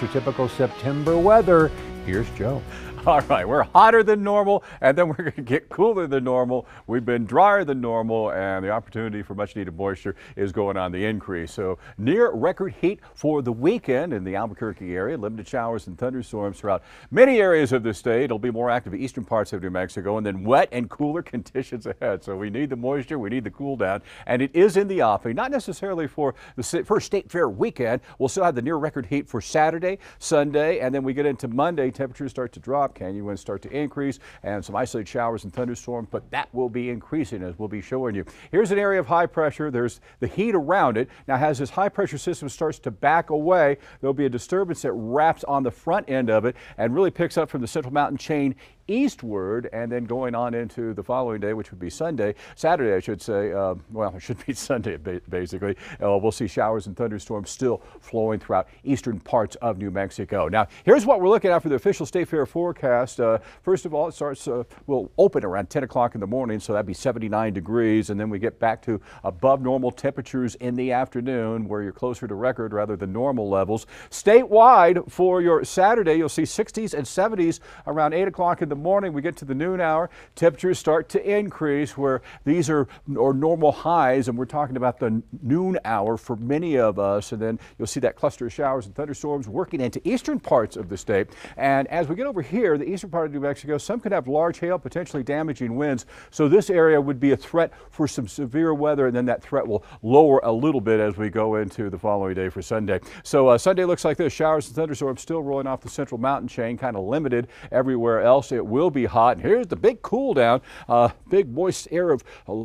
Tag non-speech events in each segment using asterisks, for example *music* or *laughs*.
Your typical September weather. Here's Joe. *laughs* All right, we're hotter than normal, and then we're going to get cooler than normal. We've been drier than normal, and the opportunity for much needed moisture is going on the increase. So near record heat for the weekend in the Albuquerque area. Limited showers and thunderstorms throughout many areas of the state. It'll be more active eastern parts of New Mexico, and then wet and cooler *laughs* conditions ahead. So we need the moisture, we need the cool down, and it is in the offing. Not necessarily for the first state fair weekend. We'll still have the near record heat for Saturday, Sunday, and then we get into Monday. Temperatures start to drop Canyon winds start to increase and some isolated showers and thunderstorms, but that will be increasing as we'll be showing you. Here's an area of high pressure. There's the heat around it. Now, as this high pressure system starts to back away, there'll be a disturbance that wraps on the front end of it and really picks up from the Central Mountain chain eastward and then going on into the following day, which would be Sunday, Saturday, I should say. Uh, well, it should be *laughs* Sunday, basically. Uh, we'll see showers and thunderstorms still flowing throughout eastern parts of New Mexico. Now, here's what we're looking at for the official State Fair forecast. Uh, first of all, it starts, uh, will open around 10 o'clock in the morning, so that'd be 79 degrees, and then we get back to above normal temperatures in the afternoon, where you're closer to record rather than normal levels. Statewide, for your Saturday, you'll see 60s and 70s around 8 o'clock in the morning, we get to the noon hour, temperatures start to increase where these are or normal highs, and we're talking about the noon hour for many of us. And then you'll see that cluster of showers and thunderstorms working into eastern parts of the state. And as we get over here, the eastern part of New Mexico, some could have large hail, potentially damaging winds. So this area would be a threat for some severe weather, and then that threat will lower a little bit as we go into the following day for Sunday. So uh, Sunday looks like this. Showers and thunderstorms still rolling off the central mountain chain, kind of limited everywhere else. It will be hot. And here's the big cool down, uh, big moist air of uh,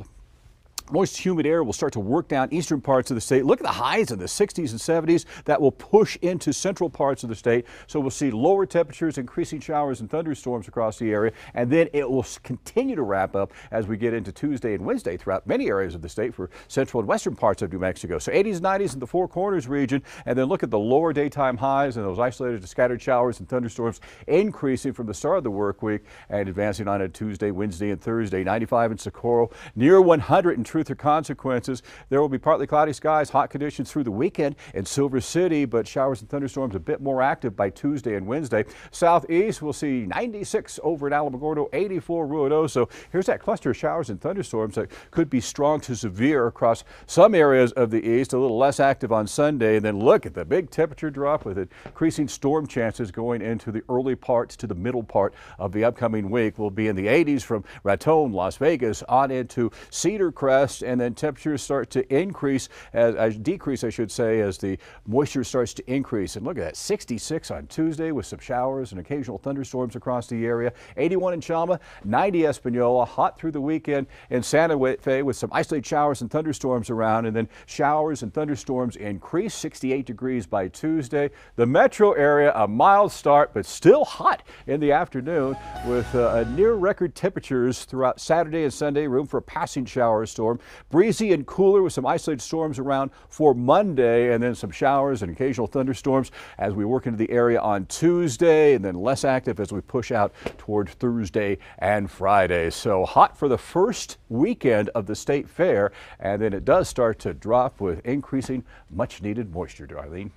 Moist, humid air will start to work down eastern parts of the state. Look at the highs in the 60s and 70s. That will push into central parts of the state. So we'll see lower temperatures, increasing showers and thunderstorms across the area. And then it will continue to wrap up as we get into Tuesday and Wednesday throughout many areas of the state for central and western parts of New Mexico. So 80s, 90s in the Four Corners region. And then look at the lower daytime highs and those isolated to scattered showers and thunderstorms increasing from the start of the work week and advancing on a Tuesday, Wednesday, and Thursday. 95 in Socorro, near 100 in True truth or consequences. There will be partly cloudy skies, hot conditions through the weekend in Silver City, but showers and thunderstorms a bit more active by Tuesday and Wednesday. Southeast, we'll see 96 over at Alamogordo, 84 Ruidoso. Here's that cluster of showers and thunderstorms that could be strong to severe across some areas of the east, a little less active on Sunday. And then look at the big temperature drop with increasing storm chances going into the early parts to the middle part of the upcoming week. We'll be in the 80s from Raton, Las Vegas on into Cedar Crest west, and then temperatures start to increase, as, as decrease, I should say, as the moisture starts to increase. And look at that, 66 on Tuesday with some showers and occasional thunderstorms across the area. 81 in Chama, 90 Espanola, hot through the weekend in Santa Fe with some isolated showers and thunderstorms around, and then showers and thunderstorms increase, 68 degrees by Tuesday. The metro area, a mild start, but still hot in the afternoon with uh, near record temperatures throughout Saturday and Sunday. Room for passing shower storm. Breezy and cooler with some isolated storms around for Monday and then some showers and occasional thunderstorms as we work into the area on Tuesday and then less active as we push out toward Thursday and Friday. So hot for the first weekend of the state fair and then it does start to drop with increasing much needed moisture, Darlene.